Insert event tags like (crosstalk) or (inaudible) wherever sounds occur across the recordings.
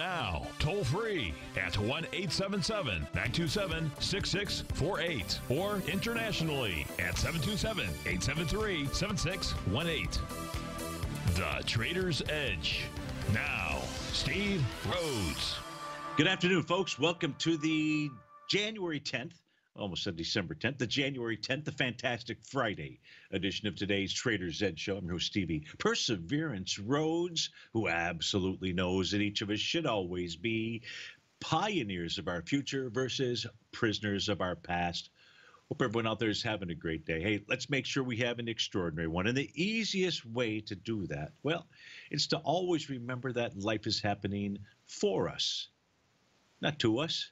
Now, toll free at 1 877 927 6648 or internationally at 727 873 7618. The Trader's Edge. Now, Steve Rhodes. Good afternoon, folks. Welcome to the January 10th, almost said December 10th, the January 10th, the fantastic Friday edition of today's Trader Edge show. I'm your host, Stevie Perseverance Rhodes, who absolutely knows that each of us should always be pioneers of our future versus prisoners of our past. Hope everyone out there is having a great day. Hey, let's make sure we have an extraordinary one. And the easiest way to do that, well, it's to always remember that life is happening for us, not to us.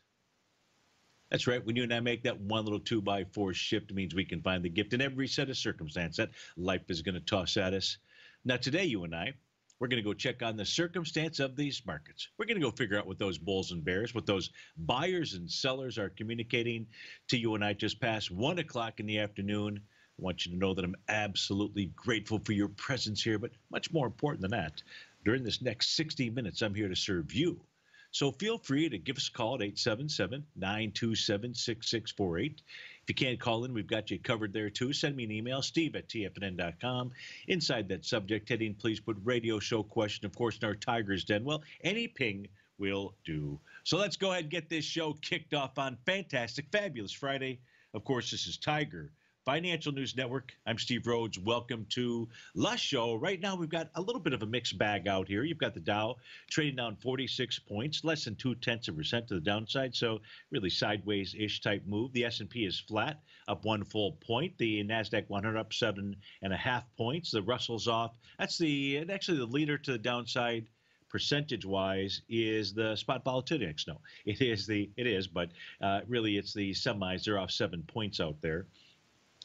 That's right. When you and I make that one little two by four shift, it means we can find the gift in every set of circumstance that life is going to toss at us. Now, today, you and I, we're going to go check on the circumstance of these markets. We're going to go figure out what those bulls and bears, what those buyers and sellers are communicating to you and I just past one o'clock in the afternoon. I want you to know that I'm absolutely grateful for your presence here, but much more important than that, during this next 60 minutes, I'm here to serve you. So feel free to give us a call at 877 927 6648. If you can't call in, we've got you covered there too. Send me an email, steve at tfnn.com. Inside that subject heading, please put radio show question, of course, in our Tiger's Den. Well, any ping will do. So let's go ahead and get this show kicked off on fantastic, fabulous Friday. Of course, this is Tiger Financial News Network. I'm Steve Rhodes. Welcome to La Show. Right now, we've got a little bit of a mixed bag out here. You've got the Dow trading down 46 points, less than two tenths of a percent to the downside. So really sideways-ish type move. The S&P is flat, up one full point. The Nasdaq 100 up seven and a half points. The Russell's off. That's the actually the leader to the downside percentage wise is the spot volatility index. No, it is the it is, but uh, really it's the semis. They're off seven points out there.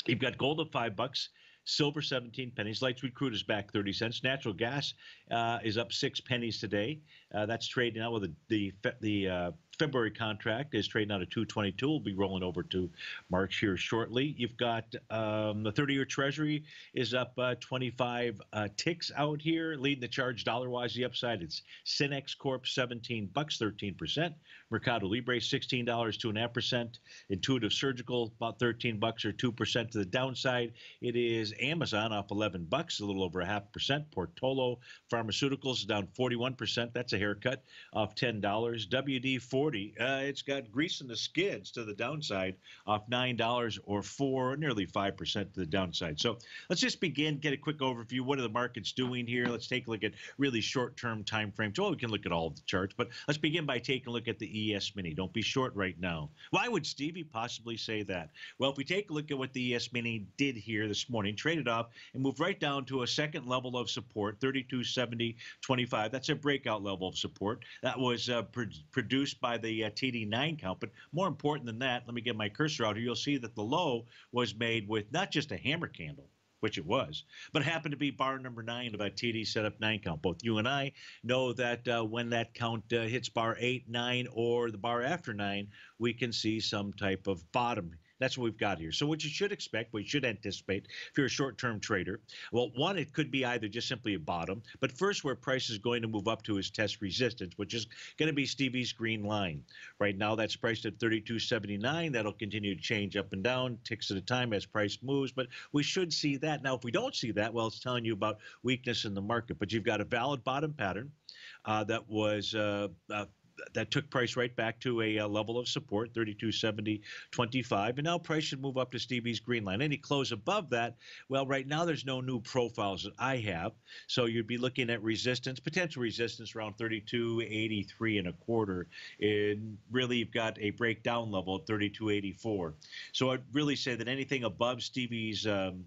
You've got gold at five bucks, silver 17 pennies, light sweet crude is back 30 cents, natural gas uh, is up six pennies today. Uh, that's trading now with the the, the uh, February contract is trading out at 222. We'll be rolling over to March here shortly. You've got um, the 30-year Treasury is up uh, 25 uh, ticks out here, leading the charge dollar-wise. The upside it's Synnex Corp 17 bucks 13 percent. Mercado Libre 16 dollars two and a half percent. Intuitive Surgical about 13 bucks or two percent to the downside. It is Amazon off 11 bucks, a little over a half percent. Portola Pharmaceuticals down 41 percent. That's a haircut off $10. WD 40, uh, it's got grease in the skids to the downside off $9 or 4, nearly 5% to the downside. So let's just begin, get a quick overview. What are the markets doing here? Let's take a look at really short term time frames. Well, we can look at all of the charts, but let's begin by taking a look at the ES Mini. Don't be short right now. Why would Stevie possibly say that? Well, if we take a look at what the ES Mini did here this morning, traded off and moved right down to a second level of support, 3270 25. That's a breakout level of support. That was uh, pr- produced by the uh, TD9 count. But more important than that, let me get my cursor out here. You'll see that the low was made with not just a hammer candle, which it was, but happened to be bar number nine of a TD setup nine count. Both you and I know that uh, when that count uh, hits bar eight, nine, or the bar after nine, we can see some type of bottom. That's what we've got here. So, what you should expect, what you should anticipate if you're a short term trader, well, one, it could be either just simply a bottom, but first, where price is going to move up to is test resistance, which is going to be Stevie's green line. Right now, that's priced at 32.79. That'll continue to change up and down, ticks at a time as price moves, but we should see that. Now, if we don't see that, well, it's telling you about weakness in the market, but you've got a valid bottom pattern uh, that was. Uh, uh, that took price right back to a, uh level of support, 32.70, 25, and now price should move up to Stevie's green line. Any close above that, well, right now there's no new profiles that I have, so you'd be looking at resistance, potential resistance around 32.83 and a quarter. And really, you've got a breakdown level at 32.84. So I'd really say that anything above Stevie's um,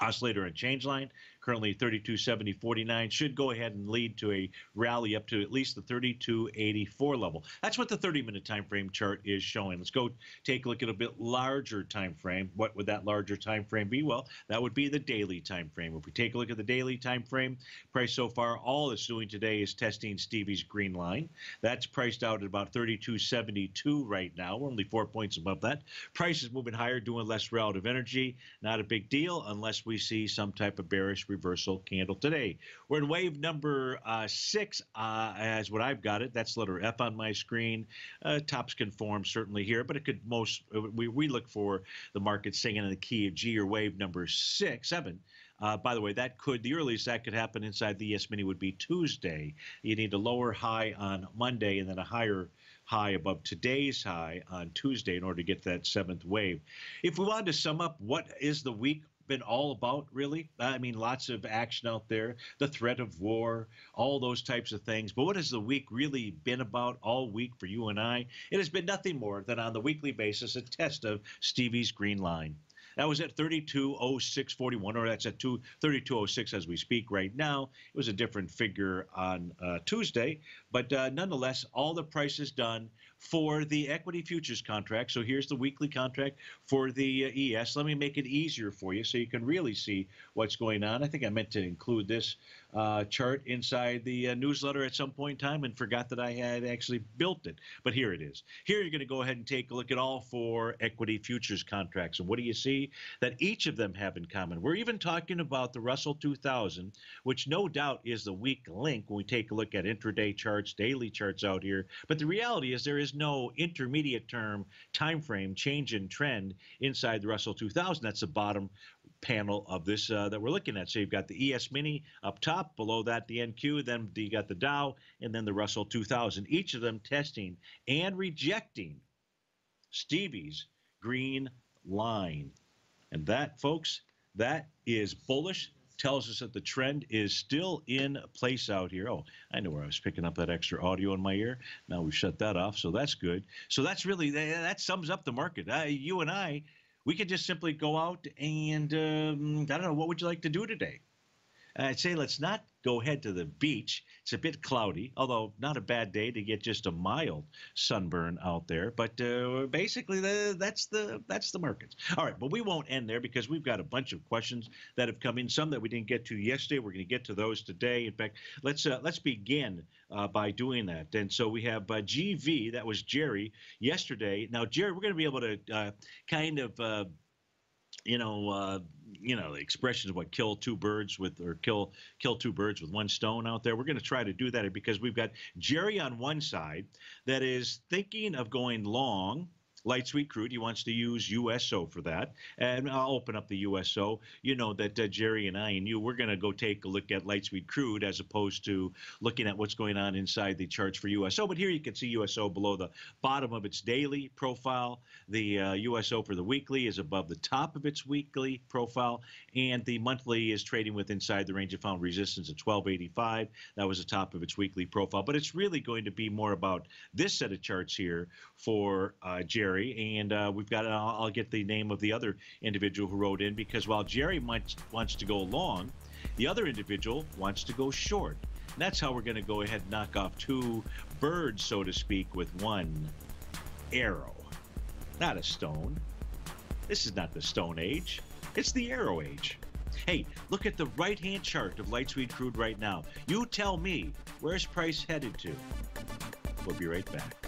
oscillator and change line currently 32.70.49, should go ahead and lead to a rally up to at least the 32.84 level. That's what the 30-minute time frame chart is showing. Let's go take a look at a bit larger time frame. What would that larger time frame be? Well, that would be the daily time frame. If we take a look at the daily time frame, price so far, all it's doing today is testing Stevie's green line. That's priced out at about 32.72 right now. We're only four points above that. Price is moving higher, doing less relative energy. Not a big deal unless we see some type of bearish reversal candle today. We're in wave number uh, six, uh, as what I've got it. That's letter F on my screen. Uh, tops can form certainly here, but it could most we, we look for the market singing in the key of G or wave number six, seven. Uh, by the way, that could the earliest that could happen inside the ES Mini would be Tuesday. You need a lower high on Monday and then a higher high above today's high on Tuesday in order to get that seventh wave. If we wanted to sum up what is the week been all about, really. I mean, lots of action out there, the threat of war, all those types of things. But what has the week really been about all week for you and I? It has been nothing more than on the weekly basis a test of Stevie's green line. That was at 3206.41, or that's at 3206 as we speak right now. It was a different figure on uh, Tuesday, but uh, nonetheless, all the prices done for the equity futures contract. So here's the weekly contract for the uh, ES. Let me make it easier for you so you can really see what's going on. I think I meant to include this uh, chart inside the uh, newsletter at some point in time and forgot that I had actually built it. But here it is. Here you're going to go ahead and take a look at all four equity futures contracts. And what do you see? That each of them have in common. We're even talking about the Russell 2000, which no doubt is the weak link when we take a look at intraday charts, daily charts out here. But the reality is there is no intermediate term time frame change in trend inside the Russell 2000. That's the bottom panel of this uh, that we're looking at. So you've got the ES Mini up top, below that the NQ, then you got the Dow, and then the Russell 2000. Each of them testing and rejecting Stevie's green line. And that, folks, that is bullish. Tells us that the trend is still in place out here. Oh, I know where I was picking up that extra audio in my ear. Now we've shut that off, so that's good. So that's really that sums up the market. Uh, you and I, we could just simply go out and um, I don't know. What would you like to do today? I'd say let's not go head to the beach. It's a bit cloudy, although not a bad day to get just a mild sunburn out there. But uh, basically, the, that's the that's the markets. All right, but we won't end there because we've got a bunch of questions that have come in. Some that we didn't get to yesterday. We're going to get to those today. In fact, let's uh, let's begin uh, by doing that. And so we have uh, GV. That was Jerry yesterday. Now, Jerry, we're going to be able to uh, kind of uh, you know, uh, you know, the expressions of what kill two birds with or kill kill two birds with one stone out there. We're going to try to do that because we've got Jerry on one side that is thinking of going long light sweet crude. He wants to use USO for that. And I'll open up the USO. You know that uh, Jerry and I and you, we're going to go take a look at light sweet crude as opposed to looking at what's going on inside the charts for USO. But here you can see USO below the bottom of its daily profile. The uh, USO for the weekly is above the top of its weekly profile. And the monthly is trading with inside the range of found resistance at 1285. That was the top of its weekly profile. But it's really going to be more about this set of charts here for uh, Jerry Jerry, and uh, we've got. I'll, I'll, get the name of the other individual who wrote in because while Jerry wants wants to go long, the other individual wants to go short. And that's how we're going to go ahead and knock off two birds, so to speak, with one arrow, not a stone. This is not the Stone Age. It's the Arrow Age. Hey, look at the right hand chart of light sweet crude right now. You tell me, where's price headed to? We'll be right back.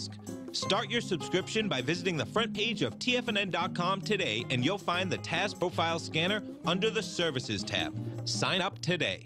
Start your subscription by visiting the front page of TFNN.com today, and you'll find the TAS Profile Scanner under the Services tab. Sign up today.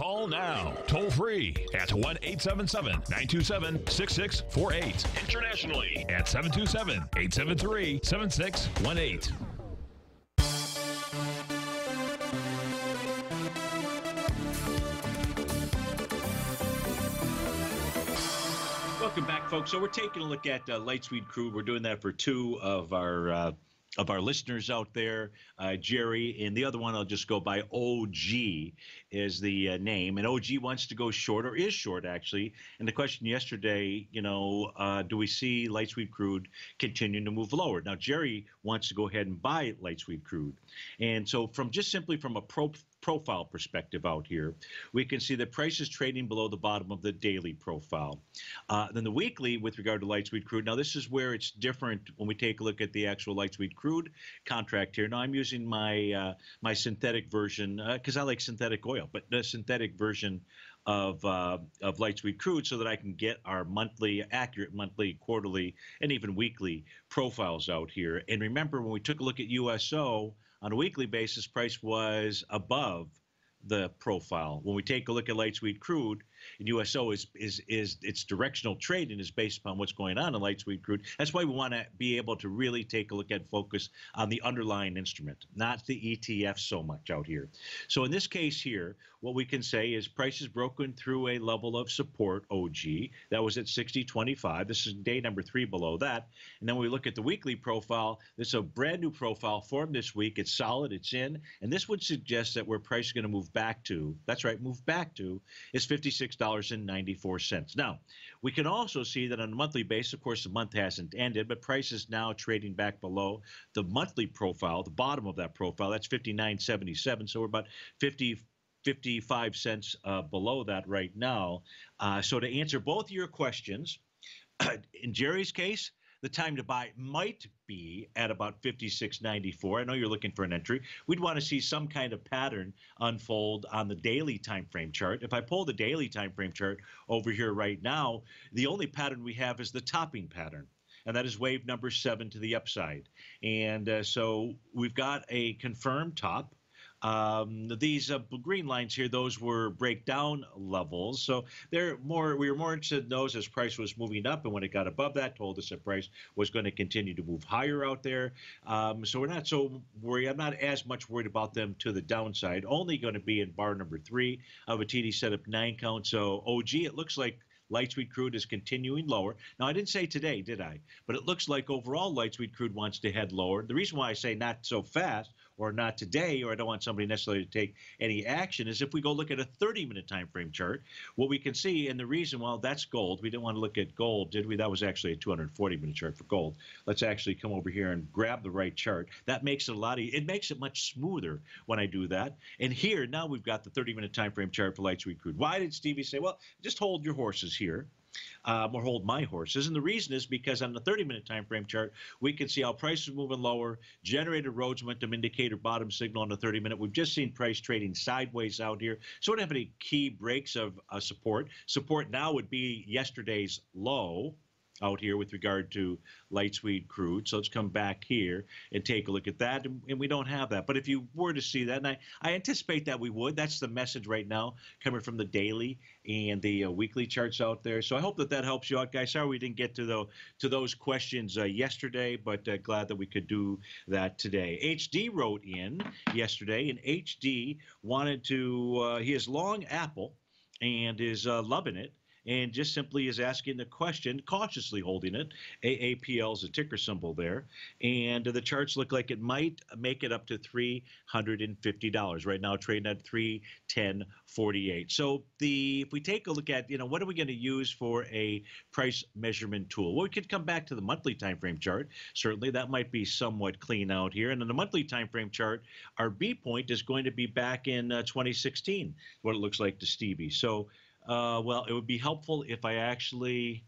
Call now, toll free at 1 877 927 6648. Internationally at 727 873 7618. Welcome back, folks. So we're taking a look at uh, Light Sweet Crude. We're doing that for two of our uh, of our listeners out there, uh, Jerry, and the other one I'll just go by OG is the uh, name, and OG wants to go short or is short actually. And the question yesterday, you know, uh, do we see light sweet crude continuing to move lower? Now Jerry wants to go ahead and buy light sweet crude, and so from just simply from a pro profile perspective out here, we can see that price is trading below the bottom of the daily profile. Uh, then the weekly with regard to light sweet crude. Now this is where it's different when we take a look at the actual light sweet crude contract here. Now I'm using my uh, my synthetic version because uh, I like synthetic oil, but the synthetic version of uh, of light sweet crude so that I can get our monthly, accurate monthly, quarterly, and even weekly profiles out here. And remember, when we took a look at USO, on a weekly basis, price was above the profile. When we take a look at light sweet crude, and USO is is is its directional trading is based upon what's going on in light sweet crude. That's why we want to be able to really take a look at focus on the underlying instrument, not the ETF so much out here. So in this case here, what we can say is price is broken through a level of support OG that was at 60.25. This is day number three below that. And then we look at the weekly profile. This is a brand new profile formed this week. It's solid. It's in, and this would suggest that where price is going to move back to. That's right, move back to is 56 $6.94. Now, we can also see that on a monthly basis, of course, the month hasn't ended, but price is now trading back below the monthly profile, the bottom of that profile. That's 59.77. So we're about 50. 55 cents uh, below that right now. Uh, so, to answer both your questions, (clears throat) in Jerry's case, the time to buy might be at about 56.94. I know you're looking for an entry. We'd want to see some kind of pattern unfold on the daily time frame chart. If I pull the daily time frame chart over here right now, the only pattern we have is the topping pattern and that is wave number seven to the upside. And uh, so we've got a confirmed top. Um, these uh, green lines here, those were breakdown levels. So they're more. We were more interested in those as price was moving up, and when it got above that, told us that price was going to continue to move higher out there. Um, so we're not so worried. I'm not as much worried about them to the downside. Only going to be in bar number three of a TD setup nine count. So OG, it looks like light sweet crude is continuing lower. Now, I didn't say today, did I? But it looks like overall light sweet crude wants to head lower. The reason why I say not so fast or not today, or I don't want somebody necessarily to take any action, is if we go look at a 30 minute time frame chart, what we can see, and the reason, well, that's gold. We didn't want to look at gold, did we? That was actually a 240 minute chart for gold. Let's actually come over here and grab the right chart. That makes it a lot, of, it makes it much smoother when I do that. And here, now we've got the 30 minute time frame chart for light sweet crude. Why did Stevie say, well, just hold your horses here? Um, or hold my horses. And the reason is because on the 30 minute time frame chart, we can see how price is moving lower, generated Rhodes momentum indicator bottom signal on the 30 minute. We've just seen price trading sideways out here. So we don't have any key breaks of uh, support. Support now would be yesterday's low out here with regard to light sweet crude. So let's come back here and take a look at that. And, we don't have that. But if you were to see that, and I, I anticipate that we would, that's the message right now coming from the daily and the uh, weekly charts out there. So I hope that that helps you out, guys. Sorry we didn't get to the to those questions uh, yesterday, but uh, glad that we could do that today. HD wrote in yesterday, and HD wanted to. Uh, he is long Apple and is uh, loving it and just simply is asking the question, cautiously holding it. AAPL is a ticker symbol there. And the charts look like it might make it up to $350. Right now, trading at 310.48. So the if we take a look at, you know, what are we going to use for a price measurement tool? Well, we could come back to the monthly time frame chart. Certainly, that might be somewhat clean out here. And in the monthly time frame chart, our B point is going to be back in uh, 2016, what it looks like to Stevie. So uh, well, it would be helpful if I actually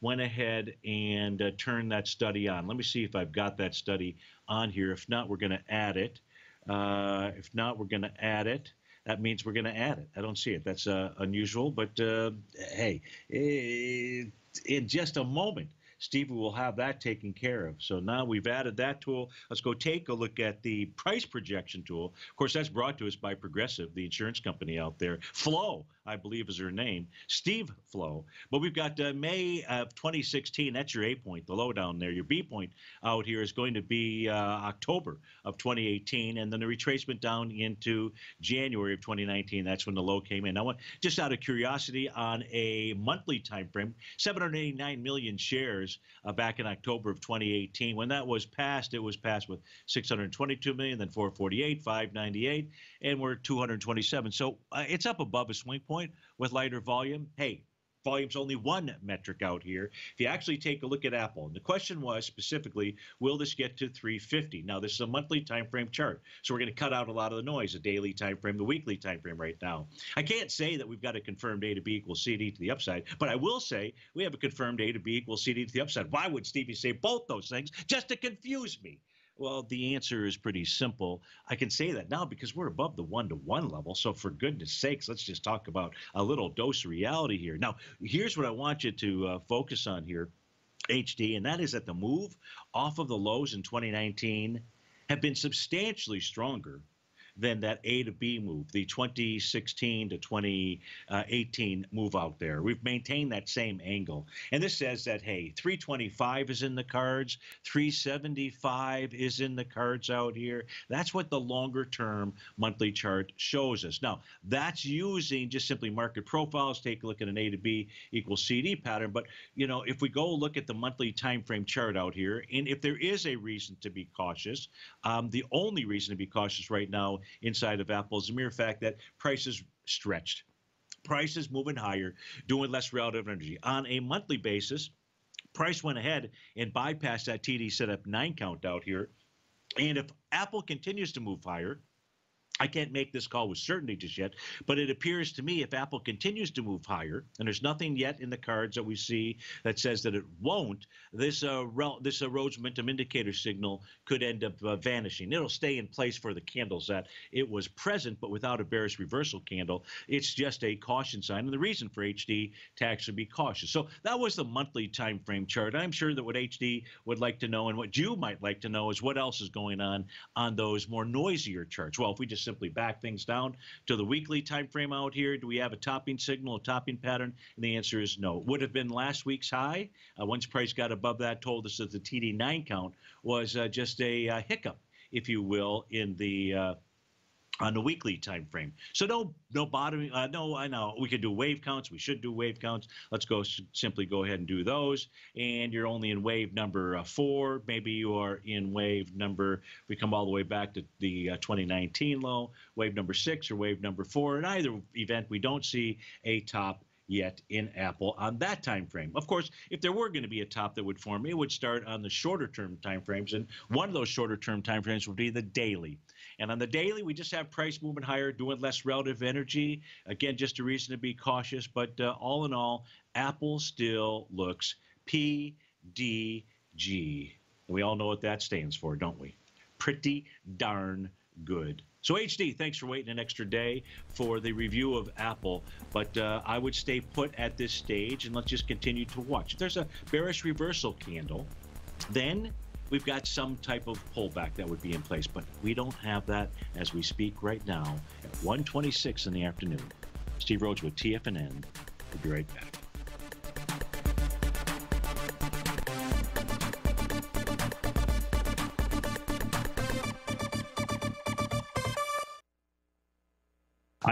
went ahead and uh, turned that study on. Let me see if I've got that study on here. If not, we're going to add it. Uh, if not, we're going to add it. That means we're going to add it. I don't see it. That's uh, unusual, but uh, hey, it, in just a moment, Stevie will have that taken care of. So now we've added that tool. Let's go take a look at the price projection tool. Of course, that's brought to us by Progressive, the insurance company out there. Flo, I believe, is her name. Steve Flo. But we've got uh, May of 2016. That's your A point, the low down there. Your B point out here is going to be uh, October of 2018, and then the retracement down into January of 2019. That's when the low came in. Now, just out of curiosity, on a monthly time frame, 789 million shares uh, back in October of 2018. When that was passed, it was passed with 622 million, then 448, 598, and we're 227. So uh, it's up above a swing point with lighter volume. Hey, volume's only one metric out here. If you actually take a look at Apple, and the question was specifically, will this get to 350? Now, this is a monthly time frame chart, so we're going to cut out a lot of the noise, the daily time frame, the weekly time frame right now. I can't say that we've got a confirmed A to B equals CD to the upside, but I will say we have a confirmed A to B equals CD to the upside. Why would Stevie say both those things? Just to confuse me. Well, the answer is pretty simple. I can say that now because we're above the one to one level. So, for goodness sakes, let's just talk about a little dose of reality here. Now, here's what I want you to uh, focus on here, HD, and that is that the move off of the lows in 2019 have been substantially stronger than that A to B move, the 2016 to 2018 move out there. We've maintained that same angle. And this says that, hey, 325 is in the cards, 375 is in the cards out here. That's what the longer term monthly chart shows us. Now, that's using just simply market profiles. Take a look at an A to B equals CD pattern. But, you know, if we go look at the monthly time frame chart out here, and if there is a reason to be cautious, um, the only reason to be cautious right now inside of Apple is the mere fact that prices stretched. Prices moving higher, doing less relative energy. On a monthly basis, price went ahead and bypassed that TD setup nine count out here. And if Apple continues to move higher, I can't make this call with certainty just yet, but it appears to me if Apple continues to move higher, and there's nothing yet in the cards that we see that says that it won't, this uh, rel- this uh, momentum indicator signal could end up uh, vanishing. It'll stay in place for the candles that it was present, but without a bearish reversal candle, it's just a caution sign. And the reason for HD to actually be cautious. So that was the monthly time frame chart. I'm sure that what HD would like to know, and what you might like to know, is what else is going on on those more noisier charts. Well, if we just simply back things down to the weekly time frame out here, do we have a topping signal, a topping pattern? And the answer is no. It Would have been last week's high. Uh, once price got above that, told us that the TD9 count was uh, just a uh, hiccup, if you will, in the uh, on the weekly time frame. So no no bottoming. Uh, no, I know we could do wave counts. We should do wave counts. Let's go simply go ahead and do those. And you're only in wave number uh, four. Maybe you are in wave number. We come all the way back to the uh, 2019 low, wave number six or wave number four. In either event, we don't see a top yet in Apple on that time frame. Of course, if there were going to be a top that would form, it would start on the shorter term time frames, and one of those shorter term time frames would be the daily. And on the daily, we just have price movement higher, doing less relative energy. Again, just a reason to be cautious. But uh, all in all, Apple still looks PDG. And we all know what that stands for, don't we? Pretty darn good. So HD, thanks for waiting an extra day for the review of Apple. But uh, I would stay put at this stage and let's just continue to watch. If there's a bearish reversal candle, then we've got some type of pullback that would be in place. But we don't have that as we speak right now at 126 in the afternoon. Steve Rhodes with TFNN. We'll be right back.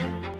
Thank you.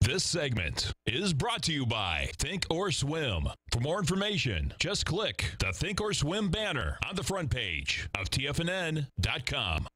This segment is brought to you by Think or Swim. For more information, just click the Think or Swim banner on the front page of TFNN.com.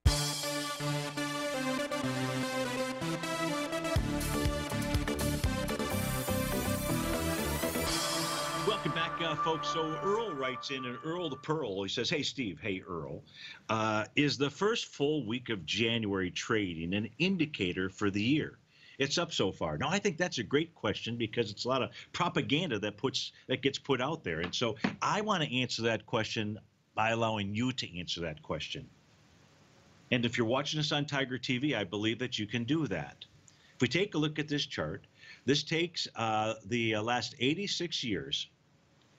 Welcome back, uh, folks. So Earl writes in, and Earl the Pearl, he says, Hey, Steve, hey, Earl, uh, is the first full week of January trading an indicator for the year? It's up so far. Now, I think that's a great question because it's a lot of propaganda that puts that gets put out there, and so I want to answer that question by allowing you to answer that question. And if you're watching us on Tiger TV, I believe that you can do that. If we take a look at this chart, this takes uh, the uh, last 86 years,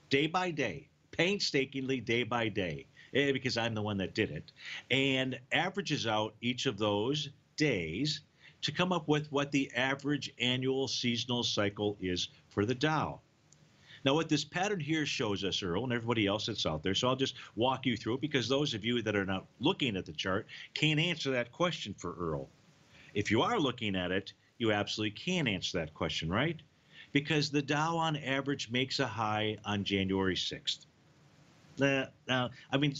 day by day, painstakingly, day by day, eh, because I'm the one that did it, and averages out each of those days to come up with what the average annual seasonal cycle is for the Dow. Now, what this pattern here shows us, Earl, and everybody else that's out there, so I'll just walk you through it because those of you that are not looking at the chart can't answer that question for Earl. If you are looking at it, you absolutely can answer that question, right? Because the Dow on average makes a high on January 6th. Now, I mean,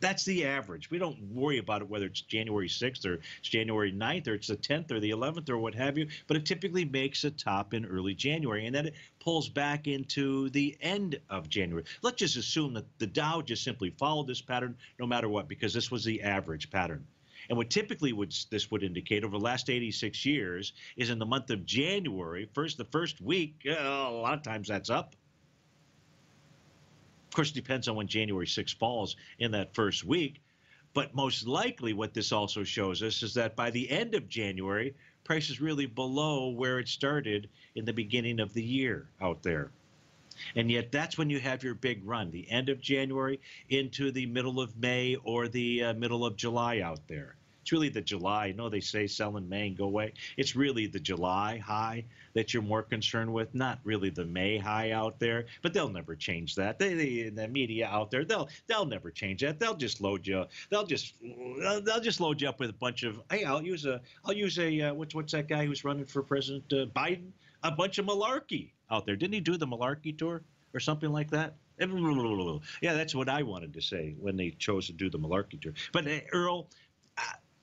that's the average. We don't worry about it whether it's January 6th or it's January 9th or it's the 10th or the 11th or what have you, but it typically makes a top in early January and then it pulls back into the end of January. Let's just assume that the Dow just simply followed this pattern no matter what because this was the average pattern. And what typically would this would indicate over the last 86 years is in the month of January, first the first week, uh, a lot of times that's up. Of course, it depends on when January 6 falls in that first week. But most likely, what this also shows us is that by the end of January, price is really below where it started in the beginning of the year out there. And yet, that's when you have your big run, the end of January into the middle of May or the uh, middle of July out there. It's really the July. No, they say sell in May and go away. It's really the July high that you're more concerned with, not really the May high out there. But they'll never change that. They, they the media out there, they'll they'll never change that. They'll just load you. They'll just they'll just load you up with a bunch of. Hey, I'll use a I'll use a uh, what's what's that guy who's running for President uh, Biden? A bunch of malarkey out there. Didn't he do the malarkey tour or something like that? (laughs) Yeah, that's what I wanted to say when they chose to do the malarkey tour. But uh, Earl,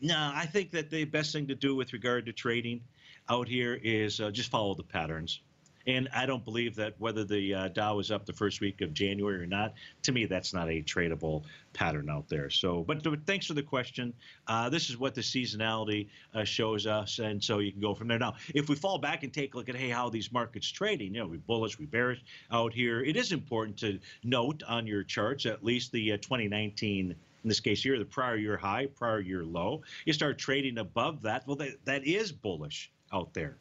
no, I think that the best thing to do with regard to trading out here is uh, just follow the patterns. And I don't believe that whether the uh, Dow is up the first week of January or not, to me, that's not a tradable pattern out there. So, but, but thanks for the question. Uh, this is what the seasonality uh, shows us, and so you can go from there. Now, if we fall back and take a look at hey how these markets trading, you know, we bullish, we bearish out here. It is important to note on your charts at least the uh, 2019 in this case here, the prior year high, prior year low. You start trading above that. Well, that, that is bullish out there.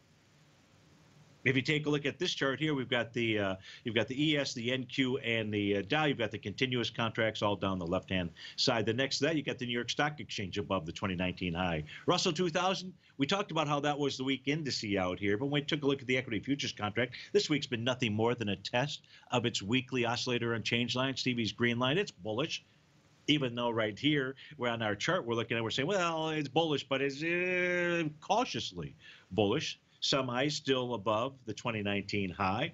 If you take a look at this chart here, we've got the uh, you've got the ES, the NQ, and the uh, Dow. You've got the continuous contracts all down the left-hand side. The next to that, you got the New York Stock Exchange above the 2019 high. Russell 2000. We talked about how that was the weak indice out here, but when we took a look at the equity futures contract, this week's been nothing more than a test of its weekly oscillator and change line, Stevie's green line. It's bullish even though right here we're on our chart we're looking at we're saying well it's bullish but it's uh, cautiously bullish. Some highs still above the 2019 high.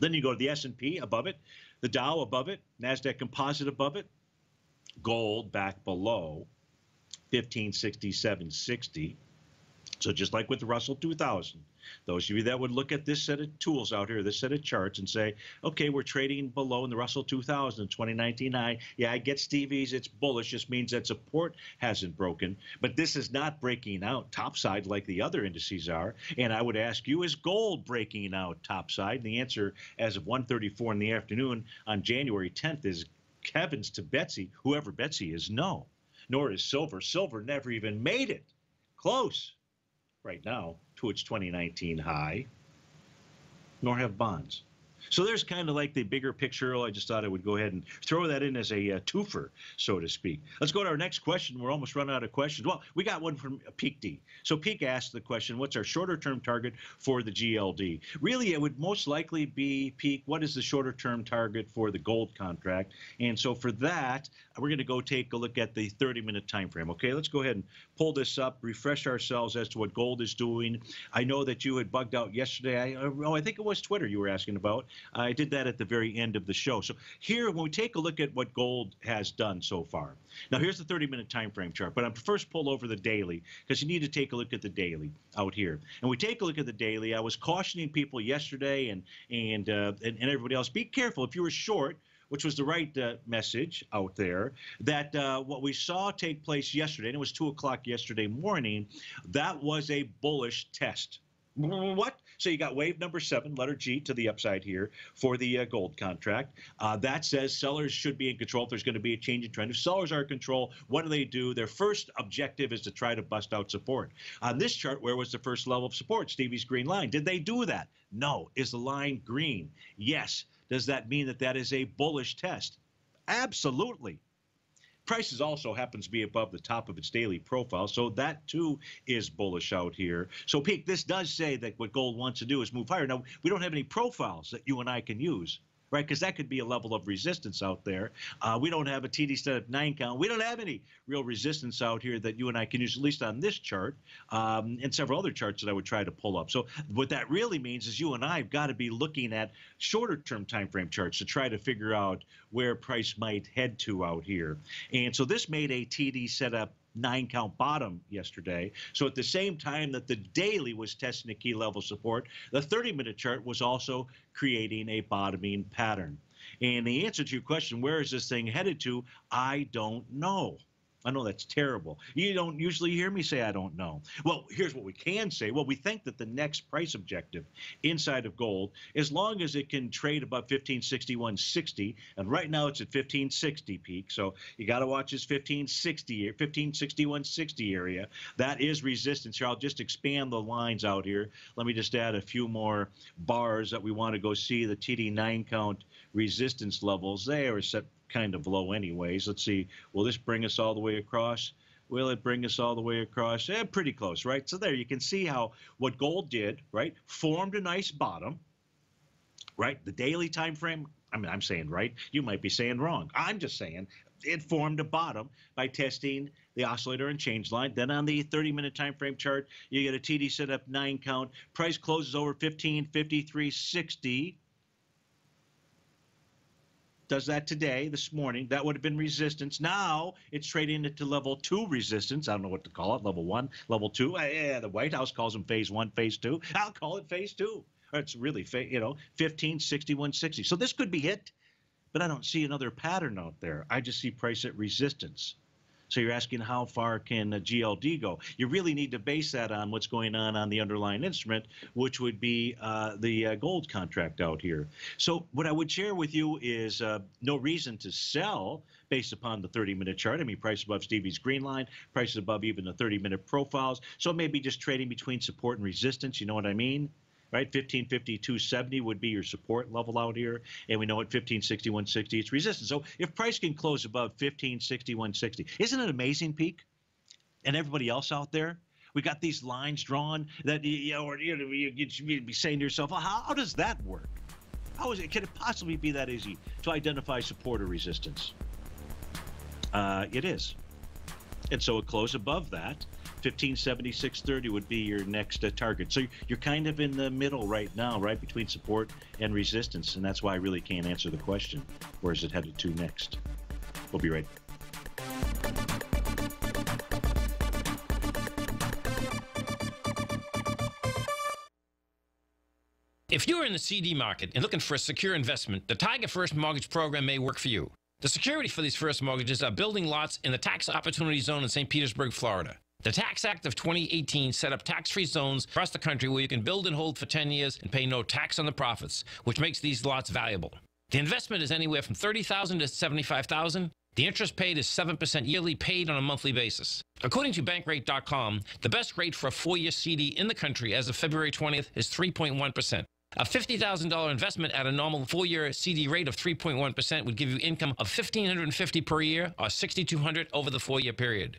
Then you go to the s&p above it the dow above it nasdaq composite above it gold back below 1567.60 so just like with the russell 2000 those of you that would look at this set of tools out here, this set of charts, and say, okay, we're trading below in the Russell 2000, 2019 high. Yeah, I get Stevie's. It's bullish. Just means that support hasn't broken. But this is not breaking out topside like the other indices are. And I would ask you, is gold breaking out topside? And the answer, as of 1:34 in the afternoon on January 10th, is Kevin's to Betsy, whoever Betsy is, no. Nor is silver. Silver never even made it. Close right now to its 2019 high, nor have bonds. So there's kind of like the bigger picture. I just thought I would go ahead and throw that in as a uh, twofer, so to speak. Let's go to our next question. We're almost running out of questions. Well, we got one from Peak D. So Peak asked the question, what's our shorter term target for the GLD? Really, it would most likely be Peak, what is the shorter term target for the gold contract? And so for that, we're going to go take a look at the 30 minute time frame. Okay, let's go ahead and pull this up, refresh ourselves as to what gold is doing. I know that you had bugged out yesterday. I, oh, I think it was Twitter you were asking about. I did that at the very end of the show. So here, when we take a look at what gold has done so far. Now, here's the 30-minute time frame chart, but I'm first pull over the daily because you need to take a look at the daily out here. And we take a look at the daily. I was cautioning people yesterday and and uh, and, and everybody else, be careful if you were short which was the right uh, message out there, that uh, what we saw take place yesterday, and it was 2 o'clock yesterday morning, that was a bullish test. What? So you got wave number seven, letter G to the upside here for the uh, gold contract. Uh, that says sellers should be in control if there's going to be a change in trend. If sellers are in control, what do they do? Their first objective is to try to bust out support. On this chart, where was the first level of support? Stevie's green line. Did they do that? No. Is the line green? Yes. Does that mean that that is a bullish test? Absolutely. Prices also happens to be above the top of its daily profile, so that too is bullish out here. So, Peak, this does say that what gold wants to do is move higher. Now, we don't have any profiles that you and I can use right? Because that could be a level of resistance out there. Uh, we don't have a TD set of nine count. We don't have any real resistance out here that you and I can use, at least on this chart um, and several other charts that I would try to pull up. So what that really means is you and I have got to be looking at shorter term time frame charts to try to figure out where price might head to out here. And so this made a TD setup nine count bottom yesterday. So at the same time that the daily was testing a key level support, the 30 minute chart was also creating a bottoming pattern. And the answer to your question, where is this thing headed to? I don't know. I know that's terrible. You don't usually hear me say I don't know. Well, here's what we can say. Well, we think that the next price objective inside of gold, as long as it can trade above 1561.60, and right now it's at 1560 peak, so you got to watch this 1560 1561.60 area. That is resistance here. I'll just expand the lines out here. Let me just add a few more bars that we want to go see the TD9 count resistance levels. They are set kind of low anyways. Let's see, will this bring us all the way across? Will it bring us all the way across? Yeah, pretty close, right? So there you can see how what gold did, right? Formed a nice bottom, right? The daily time frame, I mean, I'm saying right. You might be saying wrong. I'm just saying it formed a bottom by testing the oscillator and change line. Then on the 30 minute time frame chart, you get a TD setup nine count. Price closes over 1553.60 does that today, this morning. That would have been resistance. Now it's trading it to level two resistance. I don't know what to call it. Level one, level two. Uh, yeah, the White House calls them phase one, phase two. I'll call it phase two. It's really, you know, 15, 61, 60. So this could be hit, but I don't see another pattern out there. I just see price at resistance. So you're asking how far can a GLD go? You really need to base that on what's going on on the underlying instrument, which would be uh, the uh, gold contract out here. So what I would share with you is uh, no reason to sell based upon the 30-minute chart. I mean, price above Stevie's green line, prices above even the 30-minute profiles. So maybe just trading between support and resistance. You know what I mean? Right? 1550, 270 would be your support level out here. And we know at 1560, 160, it's resistance. So if price can close above 1560, 160, isn't it amazing, Peak? And everybody else out there? We got these lines drawn that you know, or you know, you'd be saying to yourself, well, how, how does that work? How is it? Can it possibly be that easy to identify support or resistance? Uh, it is. And so it closed above that. 1576.30 would be your next uh, target. So you're kind of in the middle right now, right between support and resistance, and that's why I really can't answer the question. Where is it headed to next? We'll be right. If you're in the CD market and looking for a secure investment, the Tiger First Mortgage Program may work for you. The security for these first mortgages are building lots in the tax opportunity zone in St. Petersburg, Florida. The Tax Act of 2018 set up tax free zones across the country where you can build and hold for 10 years and pay no tax on the profits, which makes these lots valuable. The investment is anywhere from 30,000 to 75,000. The interest paid is 7% yearly paid on a monthly basis. According to Bankrate.com, the best rate for a four year CD in the country as of February 20th is 3.1%. A $50,000 investment at a normal four-year CD rate of 3.1% would give you income of 1,550 per year or 6,200 over the four-year period.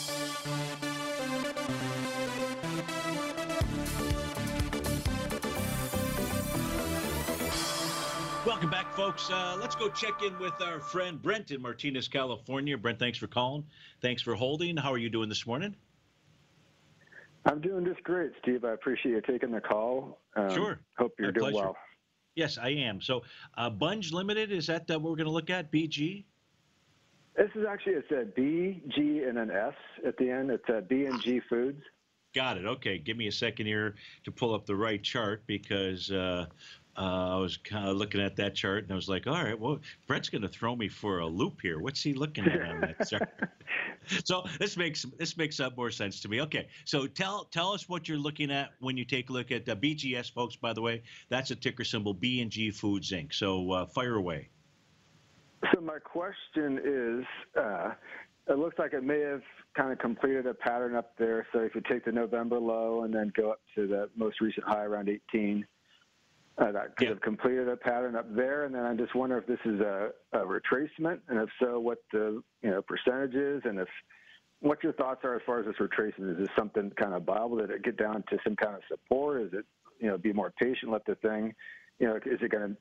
Welcome back, folks. Uh, let's go check in with our friend Brent in Martinez, California. Brent, thanks for calling. Thanks for holding. How are you doing this morning? I'm doing just great, Steve. I appreciate you taking the call. Um, Sure. Hope you're My doing pleasure. well. Yes, I am. So, uh, Bunge Limited, is that uh, what we're going to look at? BG? This is actually it's a B, G, and an S at the end. It's a B and G Foods. Got it. Okay. Give me a second here to pull up the right chart because uh, uh, I was kind of looking at that chart and I was like, all right, well, Brett's going to throw me for a loop here. What's he looking at on that chart? (laughs) so this makes this makes up more sense to me. Okay, so tell tell us what you're looking at when you take a look at uh, BGS, folks. By the way, that's a ticker symbol B and G Foods Inc. So uh, fire away. So my question is, uh, it looks like it may have kind of completed a pattern up there. So if you take the November low and then go up to the most recent high around 18, uh, that could Yeah. have completed a pattern up there. And then I just wonder if this is a, a retracement, and if so, what the you know percentage is, and if what your thoughts are as far as this retracement. Is this something kind of viable? Did it get down to some kind of support? Is it you know be more patient, let the thing, you know, is it going to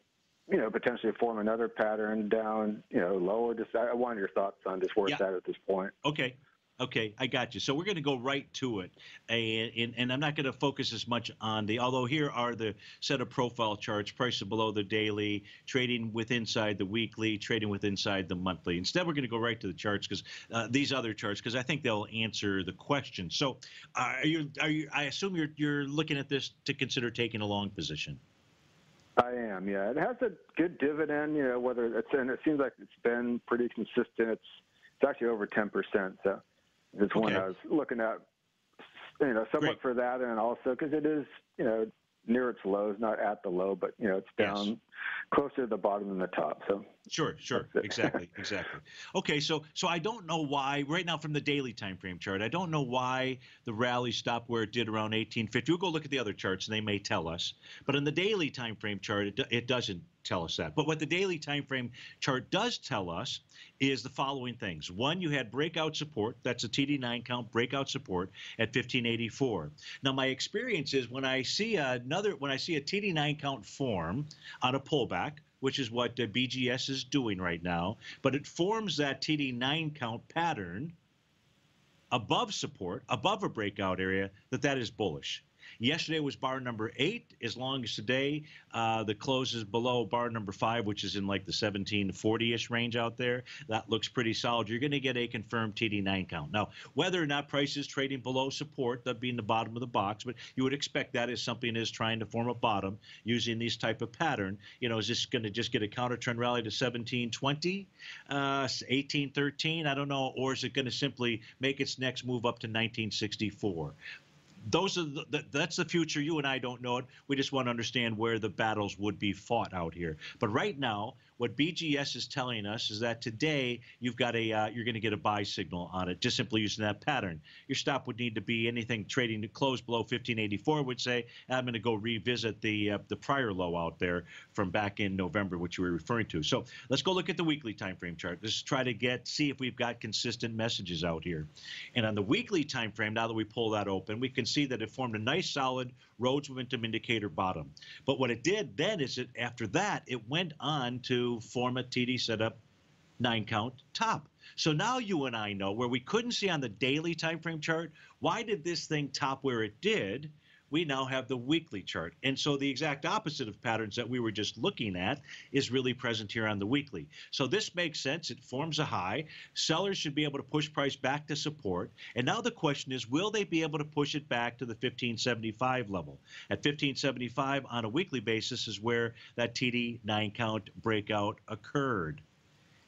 you know, potentially form another pattern down, you know, lower. Just I I wanted your thoughts on just where it's Yeah. at at this point. Okay. Okay, I got you. So we're going to go right to it, and, and, and I'm not going to focus as much on the. Although here are the set of profile charts: prices below the daily, trading with inside the weekly, trading with inside the monthly. Instead, we're going to go right to the charts because uh, these other charts, because I think they'll answer the question. So, uh, are you? Are you? I assume you're you're looking at this to consider taking a long position. I am, yeah. It has a good dividend, you know, whether it's and it seems like it's been pretty consistent. It's it's actually over ten percent. So it's one Okay. I was looking at, you know, somewhat Great. for that, and also because it is, you know, near its lows, not at the low, but you know it's down yes. closer to the bottom than the top. So sure, sure, exactly, (laughs) exactly. Okay, so so I don't know why right now from the daily time frame chart, I don't know why the rally stopped where it did around 1850. We'll go look at the other charts and they may tell us, but in the daily time frame chart, it, it doesn't tell us that. But what the daily time frame chart does tell us is the following things. One, you had breakout support. That's a TD9 count breakout support at 1584. Now, my experience is when I see another, when I see a TD9 count form on a pullback, which is what uh, BGS is doing right now, but it forms that TD9 count pattern above support, above a breakout area, that that is bullish. Yesterday was bar number eight. As long as today uh, the close is below bar number five, which is in like the 1740-ish range out there, that looks pretty solid. You're going to get a confirmed TD9 count. Now, whether or not price is trading below support, that being the bottom of the box, but you would expect that is something is trying to form a bottom using these type of pattern. You know, is this going to just get a counter trend rally to 1720, uh, 1813? I don't know. Or is it going to simply make its next move up to 1964? Those are the, that's the future. You and I don't know it. We just want to understand where the battles would be fought out here. But right now, what BGS is telling us is that today you've got a uh, you're going to get a buy signal on it, just simply using that pattern. Your stop would need to be anything trading to close below 1584. Would say I'm going to go revisit the uh, the prior low out there from back in November, which you were referring to. So let's go look at the weekly time frame chart. Let's try to get see if we've got consistent messages out here. And on the weekly time frame, now that we pull that open, we can see that it formed a nice solid Rhodes momentum indicator bottom. But what it did then is it after that it went on to form a TD setup nine count top. So now you and I know where we couldn't see on the daily time frame chart, why did this thing top where it did? We now have the weekly chart. And so the exact opposite of patterns that we were just looking at is really present here on the weekly. So this makes sense. It forms a high. Sellers should be able to push price back to support. And now the question is, will they be able to push it back to the 1575 level? At 1575 on a weekly basis is where that TD 9 count breakout occurred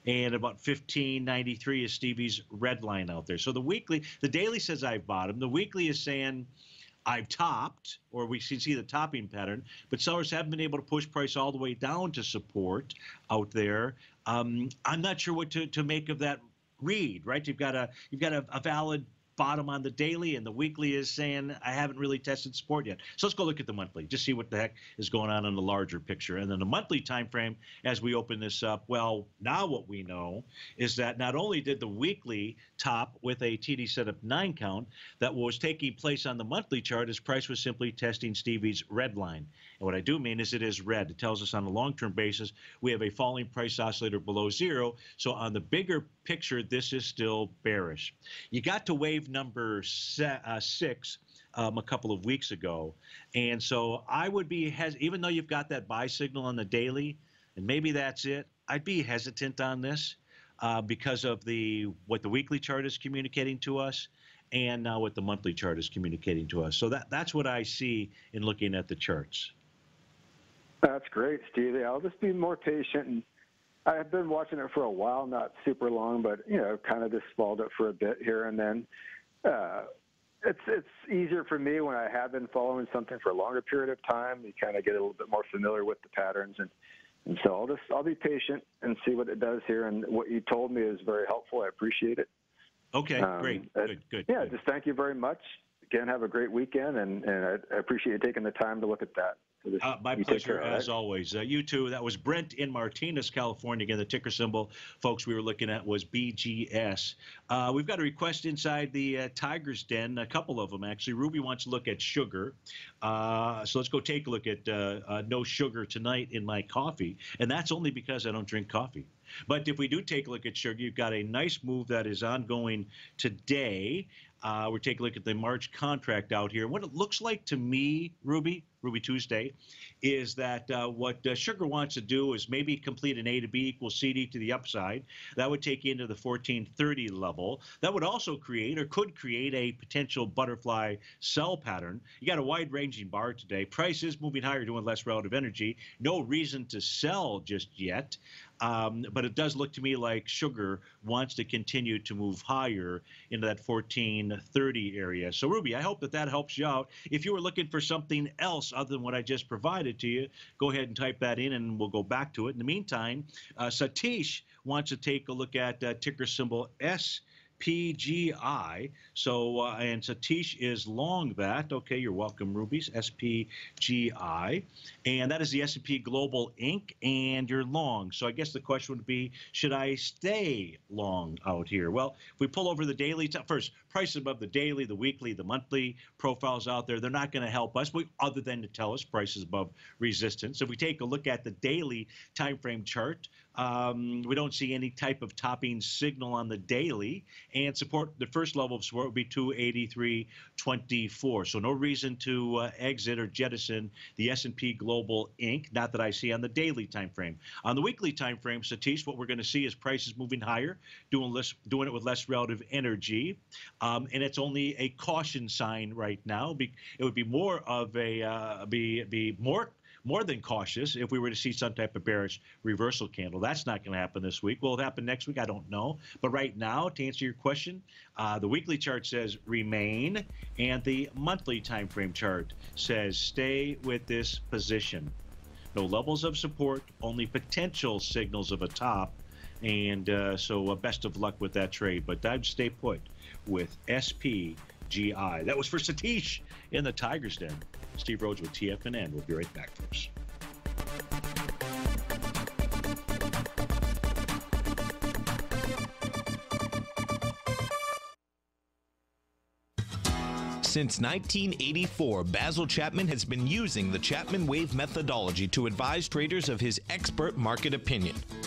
and about 1593 is Stevie's red line out there. So the weekly, the daily says I've bottomed. The weekly is saying I've topped, or we can see the topping pattern, but sellers haven't been able to push price all the way down to support out there. Um, I'm not sure what to, to make of that read, right? You've got a you've got a, a valid bottom on the daily, and the weekly is saying I haven't really tested support yet. So let's go look at the monthly, just see what the heck is going on in the larger picture. And then the monthly time frame, as we open this up, well, now what we know is that not only did the weekly top with a TD setup nine count, that was taking place on the monthly chart as price was simply testing Stevie's red line. And what I do mean is it is red. It tells us on a long-term basis we have a falling price oscillator below zero. So on the bigger picture, this is still bearish. You got to wave number uh, six um, a couple of weeks ago, and so I would be has even though you've got that buy signal on the daily, and maybe that's it. I'd be hesitant on this uh, because of the what the weekly chart is communicating to us and now what the monthly chart is communicating to us. So that that's what I see in looking at the charts. That's great, Steve. I'll just be more patient. And I've been watching it for a while, not super long, but you know, kind of just followed it for a bit here and then. Uh, it's it's easier for me when I have been following something for a longer period of time. You kind of get a little bit more familiar with the patterns, and and so I'll just I'll be patient and see what it does here. And what you told me is very helpful. I appreciate it. Okay, um, great, good, good. Yeah, good. just thank you very much. Again, have a great weekend, and and I, appreciate you taking the time to look at that. Uh, my pleasure, care, as right? always. Uh, you too. That was Brent in Martinez, California. Again, the ticker symbol, folks, we were looking at was BGS. Uh, we've got a request inside the uh, Tiger's Den, a couple of them actually. Ruby wants to look at sugar. Uh, so let's go take a look at uh, no sugar tonight in my coffee. And that's only because I don't drink coffee. But if we do take a look at sugar, you've got a nice move that is ongoing today. Uh, we're taking a look at the March contract out here. What it looks like to me, Ruby, Ruby Tuesday, is that uh, what uh, Sugar wants to do is maybe complete an A to B equals CD to the upside. That would take you into the 1430 level. That would also create or could create a potential butterfly sell pattern. You got a wide ranging bar today. Price is moving higher, doing less relative energy. No reason to sell just yet. Um, but it does look to me like sugar wants to continue to move higher into that 1430 area. So, Ruby, I hope that that helps you out. If you were looking for something else other than what I just provided to you, go ahead and type that in and we'll go back to it. In the meantime, uh, Satish wants to take a look at uh, ticker symbol S. SPGI. So, uh, and Satish is long that. Okay, you're welcome, Rubies. SPGI. And that is the S&P Global Inc. And you're long. So I guess the question would be, should I stay long out here? Well, if we pull over the daily, t- first, prices above the daily, the weekly, the monthly profiles out there, they're not going to help us we, other than to tell us prices above resistance. If we take a look at the daily time frame chart, um, we don't see any type of topping signal on the daily, and support the first level of support would be 283.24. So no reason to uh, exit or jettison the S&P Global Inc. Not that I see on the daily time frame. On the weekly time frame, Satish, what we're going to see is prices moving higher, doing less, doing it with less relative energy, um, and it's only a caution sign right now. It would be more of a uh, be be more more than cautious if we were to see some type of bearish reversal candle. That's not going to happen this week. Will it happen next week? I don't know. But right now, to answer your question, uh, the weekly chart says remain, and the monthly time frame chart says stay with this position. No levels of support, only potential signals of a top. And uh, so, uh, best of luck with that trade. But I'd stay put with SPGI. That was for Satish in the Tigers Den. Steve Rhodes with TFNN. We'll be right back, folks. Since 1984, Basil Chapman has been using the Chapman Wave methodology to advise traders of his expert market opinion.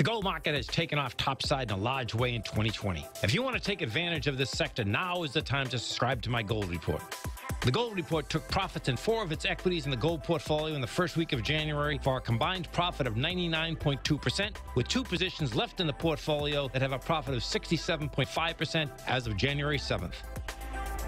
The gold market has taken off topside in a large way in 2020. If you want to take advantage of this sector, now is the time to subscribe to my gold report. The gold report took profits in four of its equities in the gold portfolio in the first week of January for a combined profit of 99.2%, with two positions left in the portfolio that have a profit of 67.5% as of January 7th.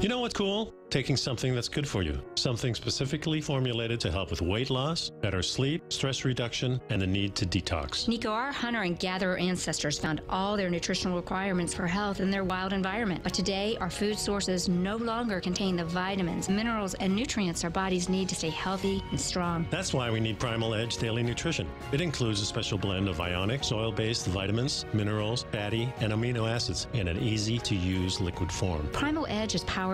You know what's cool? Taking something that's good for you, something specifically formulated to help with weight loss, better sleep, stress reduction, and the need to detox. Nico, our hunter and gatherer ancestors found all their nutritional requirements for health in their wild environment. But today, our food sources no longer contain the vitamins, minerals, and nutrients our bodies need to stay healthy and strong. That's why we need Primal Edge Daily Nutrition. It includes a special blend of ionic, soil based vitamins, minerals, fatty, and amino acids in an easy to use liquid form. Primal Edge is powered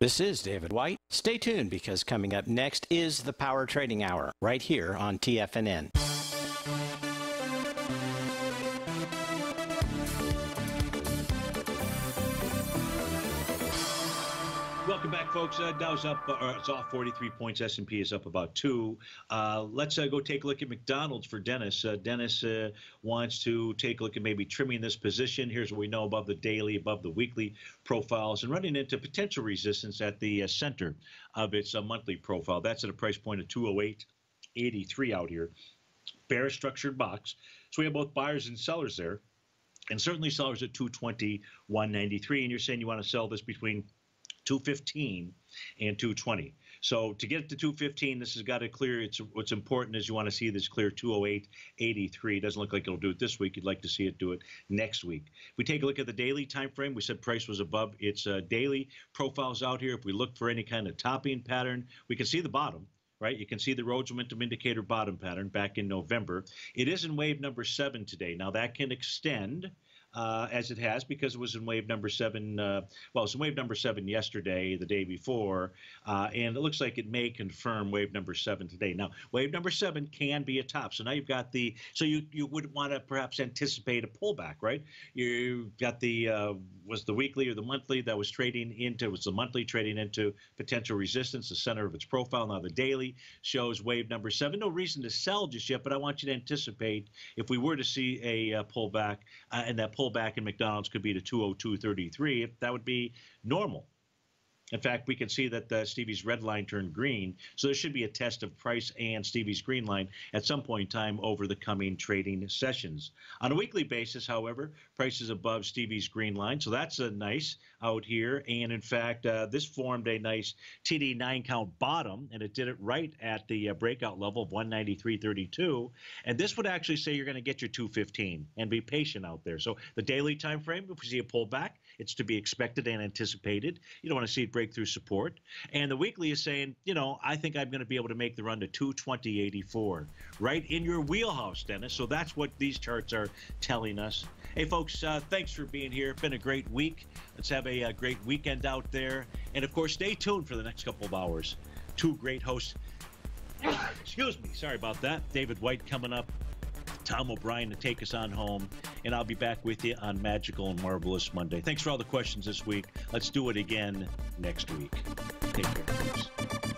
This is David White. Stay tuned because coming up next is the Power Trading Hour right here on TFNN. Welcome back, folks. Uh, Dow's up, uh, it's off 43 points. S&P is up about two. Uh, let's uh, go take a look at McDonald's for Dennis. Uh, Dennis uh, wants to take a look at maybe trimming this position. Here's what we know above the daily, above the weekly profiles, and running into potential resistance at the center of its monthly profile. That's at a price point of 208.83 out here. Bearish structured box. So we have both buyers and sellers there. And certainly sellers at 220, 193. And you're saying you want to sell this between 215 and 220. So to get to 215, this has got to clear. It's what's important is you want to see this clear 208.83. It doesn't look like it'll do it this week. You'd like to see it do it next week. If we take a look at the daily time frame, we said price was above its uh, daily profiles out here. If we look for any kind of topping pattern, we can see the bottom right? You can see the Rhodes Momentum Indicator bottom pattern back in November. It is in wave number seven today. Now that can extend uh, as it has because it was in wave number seven. Uh, well, it was in wave number seven yesterday, the day before, uh, and it looks like it may confirm wave number seven today. Now, wave number seven can be a top. So now you've got the. So you you would want to perhaps anticipate a pullback, right? You've got the uh, was the weekly or the monthly that was trading into was the monthly trading into potential resistance, the center of its profile. Now the daily shows wave number seven. No reason to sell just yet, but I want you to anticipate if we were to see a uh, pullback uh, and that pullback in McDonald's could be to 202.33. That would be normal. In fact, we can see that uh, Stevie's red line turned green. So there should be a test of price and Stevie's green line at some point in time over the coming trading sessions. On a weekly basis, however, price is above Stevie's green line. So that's a nice out here. And in fact, uh, this formed a nice TD nine count bottom, and it did it right at the uh, breakout level of 193.32. And this would actually say you're going to get your 215 and be patient out there. So the daily time frame, if we see a pullback, it's to be expected and anticipated. You don't want to see it breakthrough support. And the weekly is saying, you know, I think I'm going to be able to make the run to 220.84, right in your wheelhouse, Dennis. So that's what these charts are telling us. Hey, folks, uh, thanks for being here. It's been a great week. Let's have a, a great weekend out there. And of course, stay tuned for the next couple of hours. Two great hosts. (coughs) Excuse me. Sorry about that. David White coming up. Tom O'Brien to take us on home. And I'll be back with you on Magical and Marvelous Monday. Thanks for all the questions this week. Let's do it again next week. Take care.